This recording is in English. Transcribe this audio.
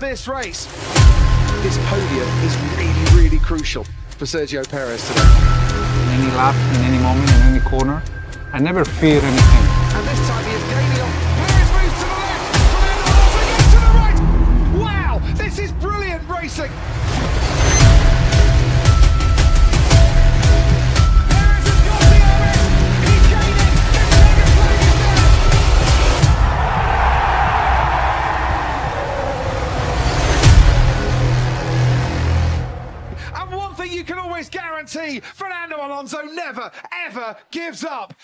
this race. This podium is really, really crucial for Sergio Perez today. In any lap, in any moment, in any corner, I never fear anything. And this time he is gaining on. Perez moves to the left. Fernando Alonso goes to the right. Wow, this is brilliant racing. And one thing you can always guarantee Fernando Alonso never, ever gives up.